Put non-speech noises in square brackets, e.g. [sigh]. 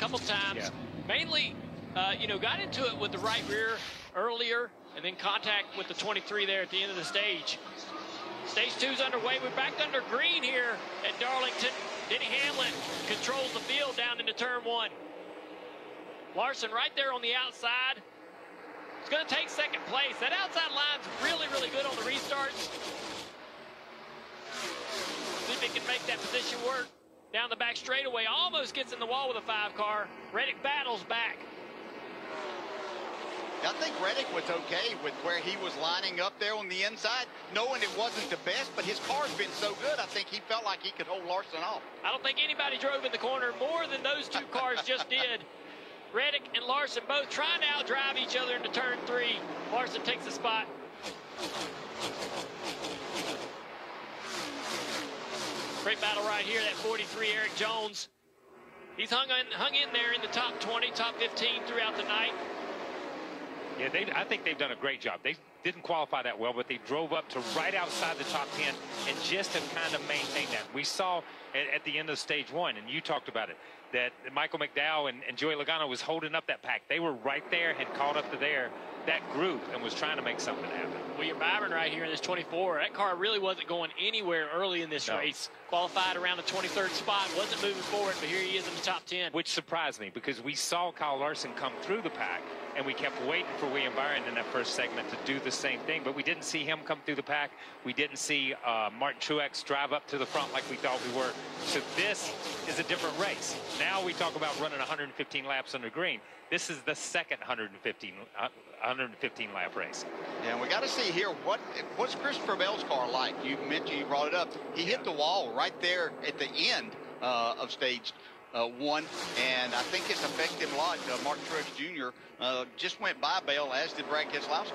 couple times. Yeah. Mainly, uh, you know, got into it with the right rear earlier, and then contact with the 23 there at the end of the stage. Stage two's underway. We're back under green here at Darlington. Denny Hamlin controls the field down into turn one. Larson right there on the outside. It's going to take second place. That outside line's really, really good on the restarts. See if he can make that position work. Down the back straightaway, almost gets in the wall with a five car. Reddick battles back. I think Reddick was okay with where he was lining up there on the inside, knowing it wasn't the best, but his car's been so good, I think he felt like he could hold Larson off. I don't think anybody drove in the corner more than those two cars just [laughs] did. Reddick and Larson both trying to outdrive each other into turn three. Larson takes the spot. Great battle right here, that 43 Erik Jones. He's hung in, hung in there in the top 20, top 15 throughout the night. Yeah, they, I think they've done a great job. They didn't qualify that well, but they drove up to right outside the top 10 and just have kind of maintained that. We saw at, at the end of stage one, and you talked about it, that Michael McDowell and, and Joey Logano was holding up that pack. They were right there, had caught up to there, that group, and was trying to make something happen. William Byron right here in this 24. That car really wasn't going anywhere early in this No. race. Qualified around the 23rd spot, wasn't moving forward, but here he is in the top 10. Which surprised me because we saw Kyle Larson come through the pack and we kept waiting for William Byron in that first segment to do the same thing, but we didn't see him come through the pack. We didn't see uh, Martin Truex drive up to the front like we thought we were. So this is a different race. Now we talk about running 115 laps under green. This is the second 115, uh, 115 lap race. Yeah, and we got to see here what what's Christopher Bell's car like. You mentioned you brought it up. He hit the wall right there at the end uh, of stage uh, one, and I think it's affected him a lot. Uh, Martin Truex Jr. Uh, just went by Bell, as did Brad Keselowski.